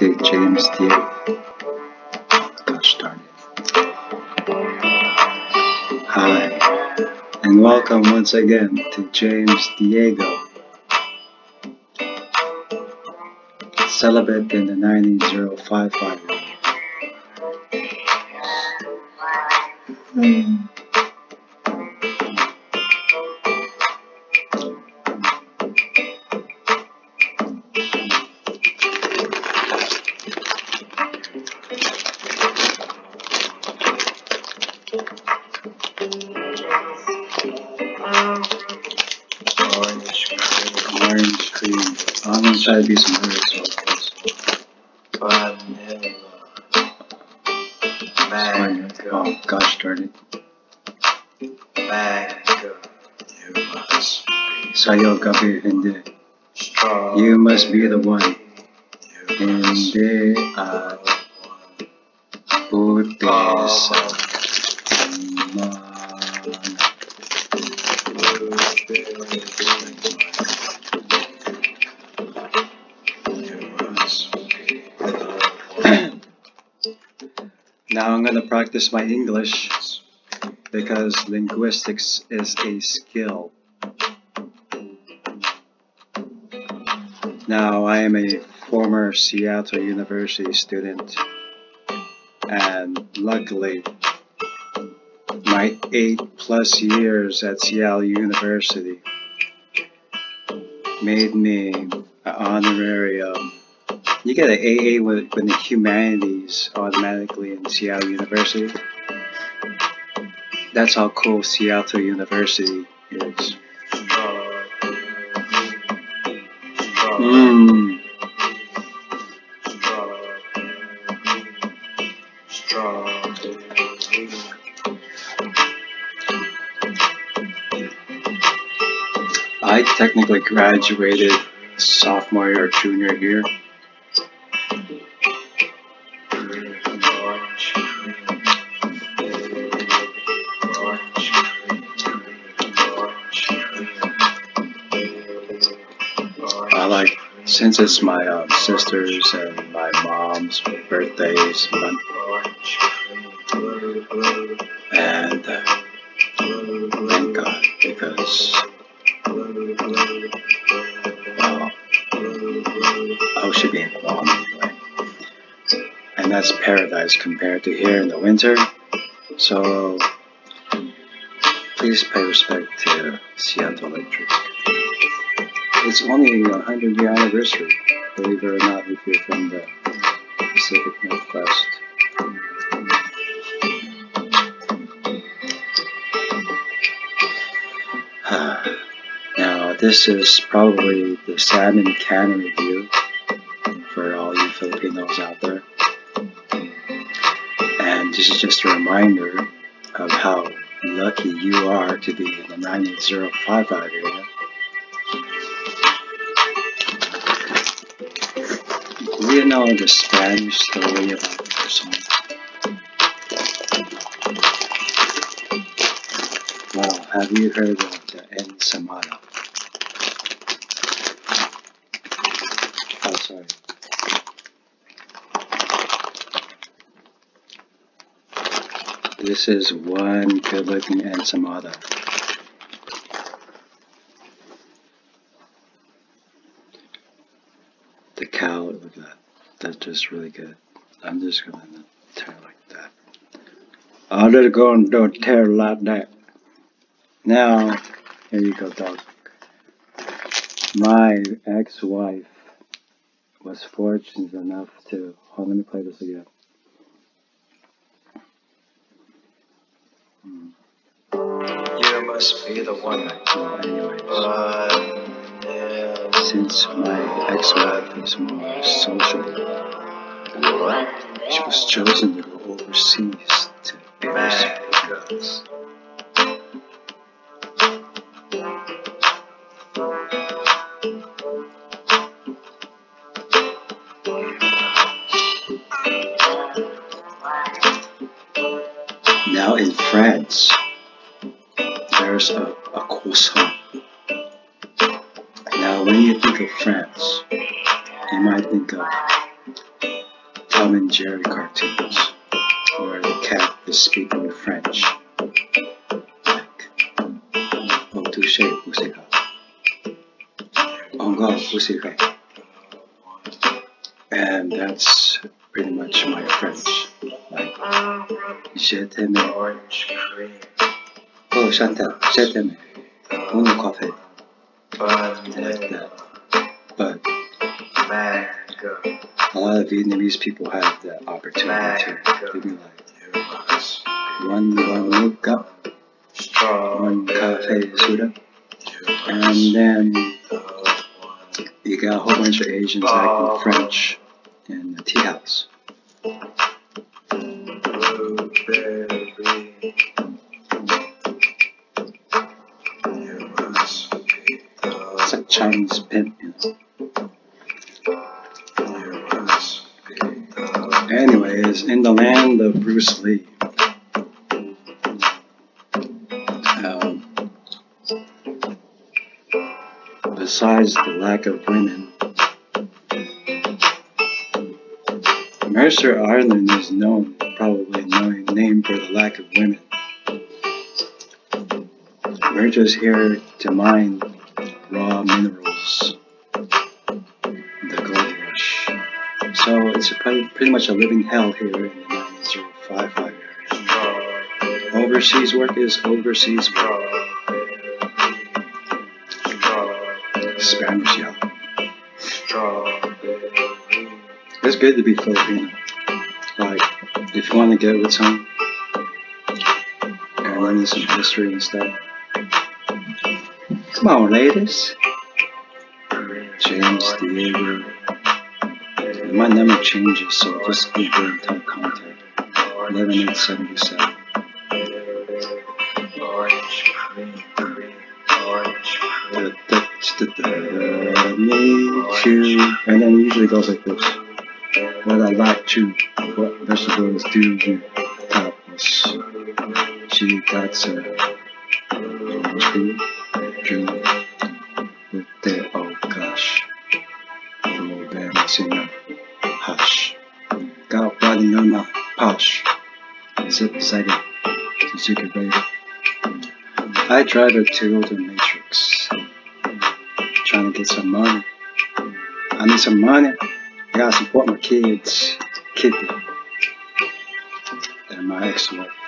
to James darn it. Hi, and welcome once again to James Diego. Celibate in the 90055. Mm. I'm gonna try to be some lyrics. vanilla, mango, Oh, gosh darn it. mango. You must be Sa'yo strong. You must be the one. Now I'm gonna practice my English because linguistics is a skill. Now I am a former Seattle University student and luckily my eight plus years at Seattle University made me an honorary um, you get an AA with, with the humanities automatically in Seattle University. That's how cool Seattle University is. Mmm. I technically graduated sophomore or junior year. Like since it's my um, sister's and my mom's birthdays month, and uh, thank God because I should be in mom anyway, and that's paradise compared to here in the winter. So please pay respect to Seattle Electric. It's only a hundred year anniversary, believe it or not, if you're from the Pacific Northwest. now, this is probably the salmon cannon review for all you Filipinos out there. And this is just a reminder of how lucky you are to be in the 98055 area. You know the Spanish story about the person? Well, have you heard of the ensamada? Oh, sorry. This is one good looking ensamada. The cow, that. That's just really good. I'm just gonna tear like that. I'm just gonna do tear like that. Now, here you go, dog. My ex-wife was fortunate enough to. Hold, let me play this again. Hmm. You must be the one. Anyways, Vanilla. Since my ex-wife is more sociable, she was chosen to go overseas to. Paris. Now in France, there's a, a croissant. Now when you think of France, you might think of Tom and Jerry cartoons where the cat is speaking French. Like, oh, touche. Oh God, pussycat. And that's pretty much my French. Like, je t'aime. Oh, Chantal, je t'aime. Bon coffee. But a lot of Vietnamese people have the opportunity to, be like, one, one cup, strong. one cafe soda, and then be the one. you got a whole bunch of Asians acting French in the tea house. Chinese the Anyways, in the land of Bruce Lee, um, besides the lack of women, Mercer Island is known, probably known, named for the lack of women. We're just here to mine raw minerals, the gold rush. So it's pretty, pretty much a living hell here in the 9055 area. Overseas work is overseas work. Spanish, yeah. It's good to be Filipino. Like, if you want to get with someone and learn some history stuff. Come on, ladies. James Diego. My number changes, so just Google and type contact. 11877. Orange cream, orange. Da, da, da. And then it usually goes like this. What I like to, what vegetables do you tapas? She got some orange cream, with the baby, singer, hush. Got. Sit beside it, so she could baby. I drive a Toyota Matrix. Trying to get some money. I need some money. I gotta support my kids. Kid and my ex-wife.